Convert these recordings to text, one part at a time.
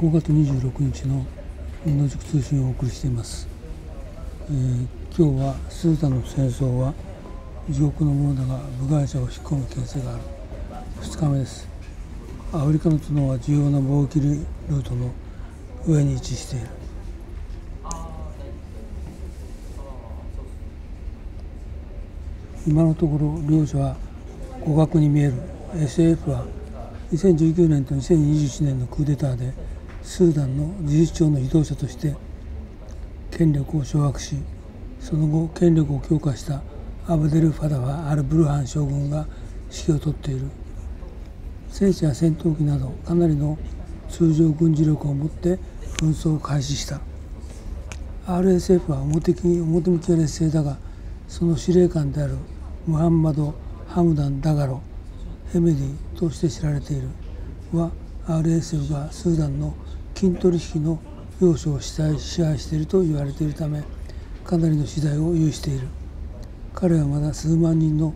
5月26日の野宿通信をお送りしています、えー、今日はスーダンの戦争は地獄のものだが部外者を引っ込む形勢がある。2日目です。アフリカの角は重要な貿易ルートの上に位置している。今のところ両者は互角に見える。SF は2019年と2021年のクーデターでスーダンの事実上の指導者として権力を掌握しその後権力を強化したアブデル・ファダはアル・ブルハン将軍が指揮を執っている。戦車や戦闘機などかなりの通常軍事力を持って紛争を開始した。RSF は表に表向きは劣勢だがその司令官であるムハンマド・ハムダン・ダガロヘメディとして知られている。は RSF がスーダンの金取引の要所を支配していると言われているためかなりの資材を有している。彼はまだ数万人の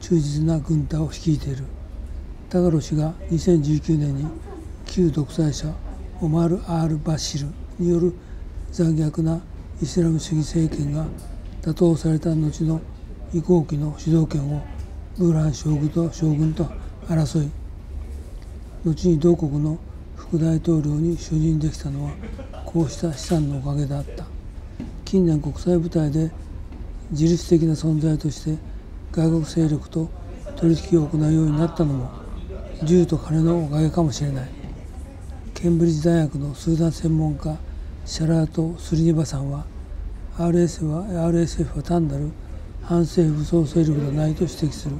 忠実な軍隊を率いている。ダガロ氏が2019年に旧独裁者オマール・アール・バシルによる残虐なイスラム主義政権が打倒された後の移行期の主導権をブーラン将軍と将軍と争い後に同国の副大統領に就任できたのはこうした資産のおかげであった。近年国際舞台で自律的な存在として外国勢力と取引を行うようになったのも銃と金のおかげかもしれない。ケンブリッジ大学のスーダン専門家シャラート・スリニバさんは RSF は RSF は単なる反政府武装勢力ではないと指摘する。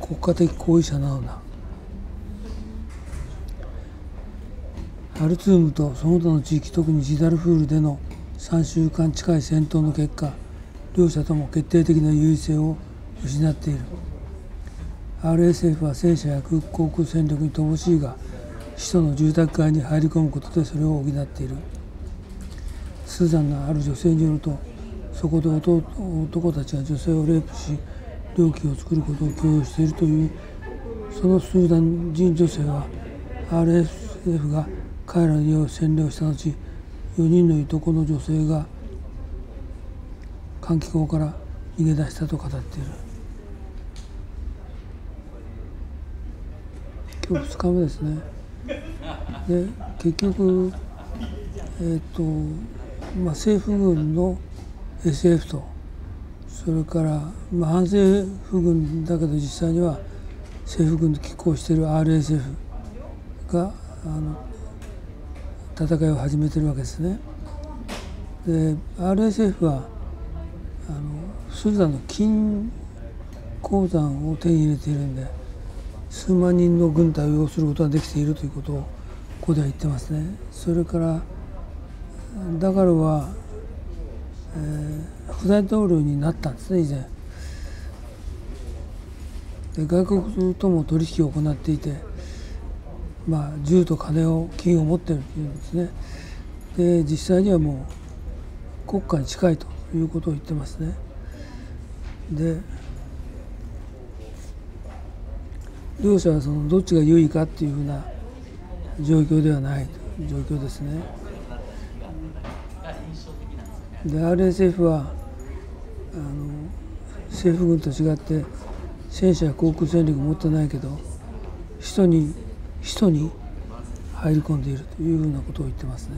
国家的行為者なのだ。ハルツームとその他の地域特にジダルフールでの3週間近い戦闘の結果両者とも決定的な優位性を失っている。RSF は戦車や空航空戦力に乏しいが首都の住宅街に入り込むことでそれを補っている。スーダンのある女性によるとそこで男たちが女性をレイプし猟奇を作ることを強要しているというそのスーダン人女性は RSF が彼らの家を占領した後4人のいとこの女性が換気口から逃げ出したと語っている。今日2日目ですね。で結局えっ、ー、とまあ政府軍の SF とそれから、まあ、反政府軍だけど実際には政府軍と拮抗している RSF があの戦いを始めてるわけですね。で RSF はあのスーダンの金鉱山を手に入れているんで数万人の軍隊を要することができているということをここでは言ってますね。それからだからはえー、副大統領になったんですね以前で外国とも取引を行っていて、まあ、銃と金を金を持ってるっていうんですねで実際にはもう国家に近いということを言ってますねで両者はそのどっちが優位かっていうふうな状況ではない状況ですね。で RSF はあの政府軍と違って戦車や航空戦力持ってないけど首都に人に入り込んでいるというふうなことを言ってますね。